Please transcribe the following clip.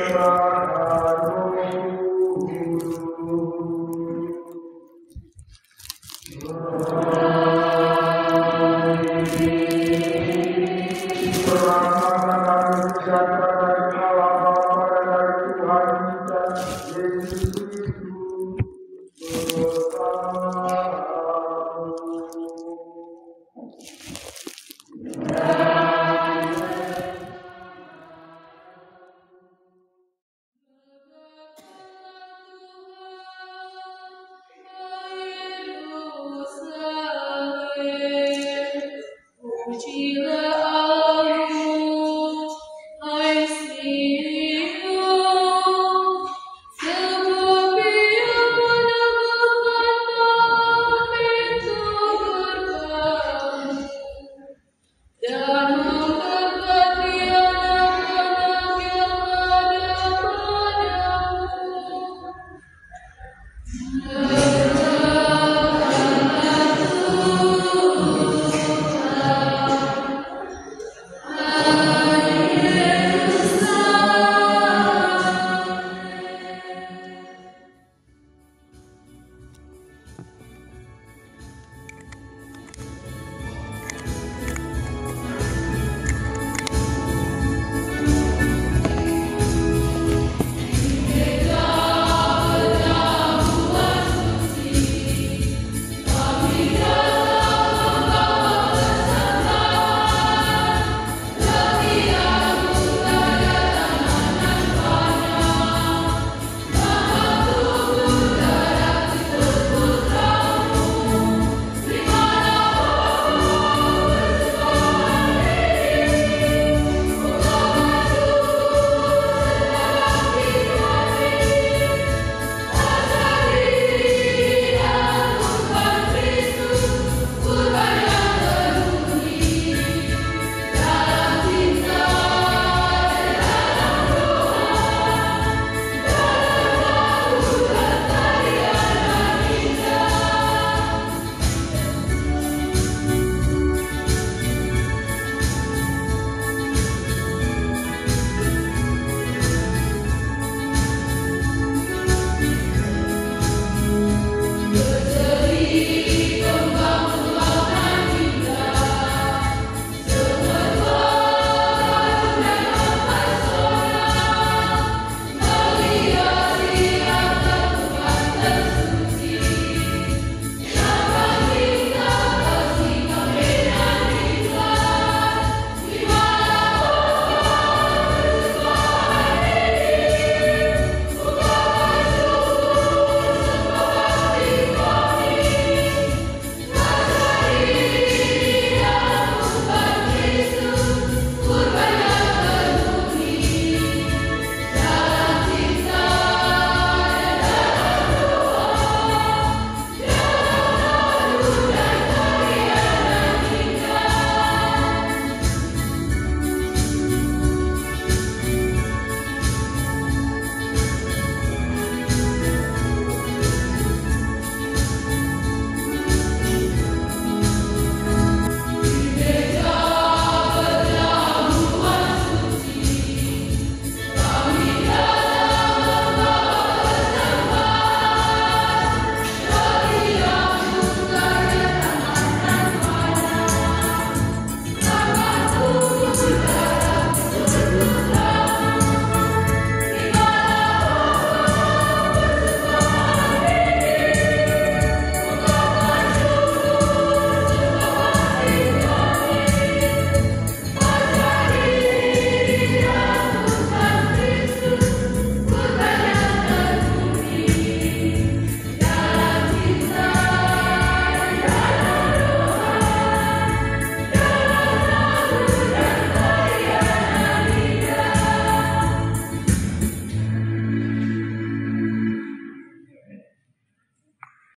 Dhamma